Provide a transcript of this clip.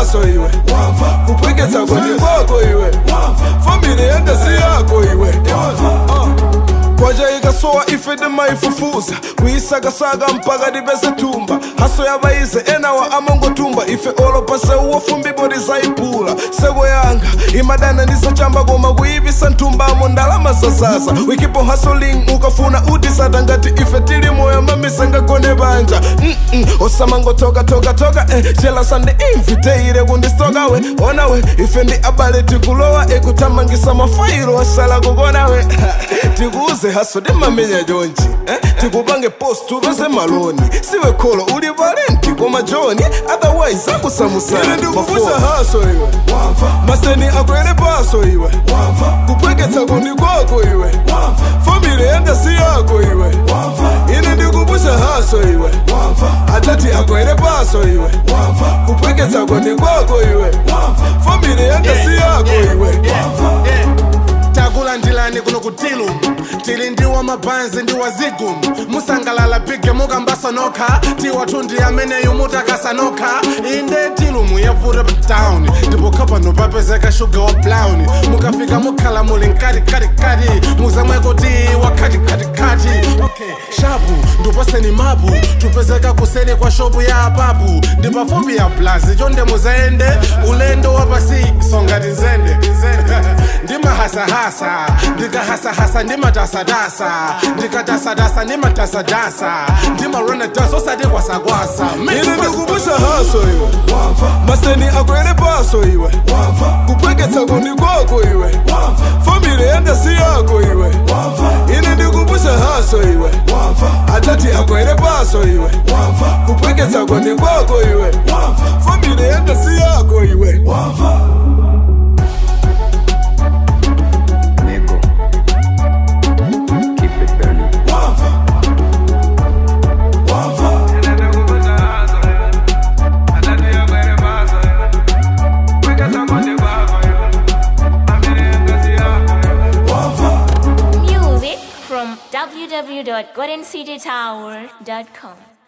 naso iwe kupwekeza kweni kwako iwe famile yendesi yako iwe kwajaikasowa ah. ife ndimayifufuza kuyisakasaga mpaka ndipeze thumba haso yabayize enawa amongotu ife olo paseuwo fumbi bodizayipula seko yanga imadana ndisachamba koma kuyibisa nthumbamo ndalama sasasa wikipo hasoling ukafuna utisata ngati ife tili moyo mamisengagone panja mm -mm. osamango oh, toka toka toka e eh. chelasa ndi imviteile kundisoka we ona we ife ndi abale tikulowa e kuthamangisa mafailo asala kukona we tikuuze haso ndimamenya chonji eh? tikupange postu lose maloni siwe kholo uli pale komajoni otherwise akusamusamaseni akwene paso iwe kupweketsa koni kwako iwe famili yanga si yako iwe ine ndikupusha haso iwe atati akwene paso iwe kupweketsa koni kwako iwe famili yanga si yako iwe takulandilani kuno kutilu tili ndiwa mabanzi ndiwa zigum musangalala pig kasanoka tiwatu ndiameneyu muti akasanoka inde tilumu yevure town ndipoka panhu papezeka shuga wa blown mukafika mukhala muli nkarikarikari muzamwekuti wakatikatikati okay. shabu ndiposeni mabu tupezeka kuseni kwa shopu ya apapu ndipafupi ya plazi chonde muzaende ulendo wapasi songa tinzende hasa hasa hasa hasa ndika ndikahasahasa ndikahasahasa ndimatasadasa ndikatasadasa ndimatasadasa ndimaronadasa osadikwasagwasa ine ndikumusha haso iwe maseni akwere paso iwe kupweketsa kundi kwako iwe famile yanga si yako iwe ine ndikumusha haso iwe atati akwere paso iwe kupweketsa kundi kwako iwe famile yanga si yako iwe www.gorencity.tower.com.